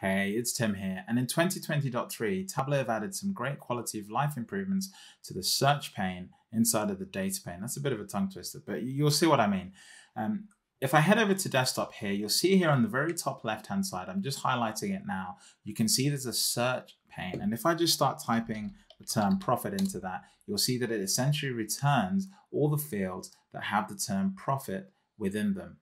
Hey, it's Tim here. And in 2020.3, Tableau have added some great quality of life improvements to the search pane inside of the data pane. That's a bit of a tongue twister, but you'll see what I mean. Um, if I head over to desktop here, you'll see here on the very top left-hand side, I'm just highlighting it now. You can see there's a search pane. And if I just start typing the term profit into that, you'll see that it essentially returns all the fields that have the term profit within them.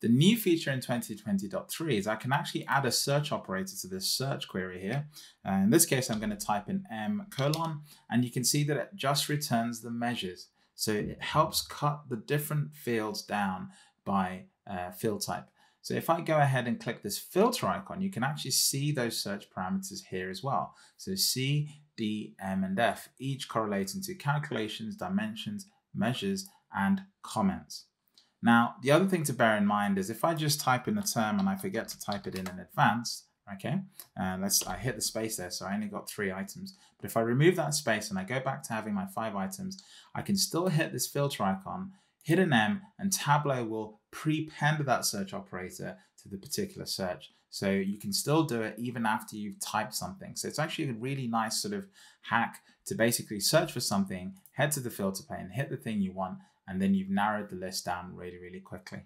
The new feature in 2020.3 is I can actually add a search operator to this search query here. Uh, in this case, I'm going to type in m colon, and you can see that it just returns the measures. So it helps cut the different fields down by uh, field type. So if I go ahead and click this filter icon, you can actually see those search parameters here as well. So C, D, M, and F, each correlating to calculations, dimensions, measures, and comments. Now, the other thing to bear in mind is if I just type in a term and I forget to type it in in advance, okay, and let's, I hit the space there, so I only got three items. But if I remove that space and I go back to having my five items, I can still hit this filter icon, hit an M, and Tableau will prepend that search operator to the particular search. So you can still do it even after you've typed something. So it's actually a really nice sort of hack to basically search for something, head to the filter pane, hit the thing you want, and then you've narrowed the list down really, really quickly.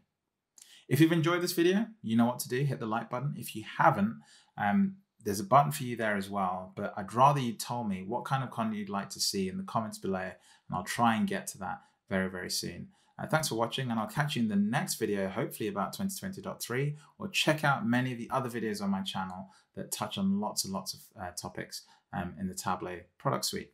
If you've enjoyed this video, you know what to do, hit the like button. If you haven't, um, there's a button for you there as well, but I'd rather you told me what kind of content you'd like to see in the comments below, and I'll try and get to that very, very soon. Uh, thanks for watching, and I'll catch you in the next video, hopefully about 2020.3, or check out many of the other videos on my channel that touch on lots and lots of uh, topics um, in the Tableau product suite.